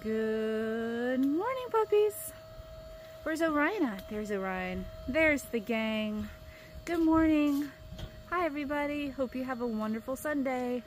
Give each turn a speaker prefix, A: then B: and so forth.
A: Good morning, puppies. Where's Orion at? There's Orion. There's the gang. Good morning. Hi, everybody. Hope you have a wonderful Sunday.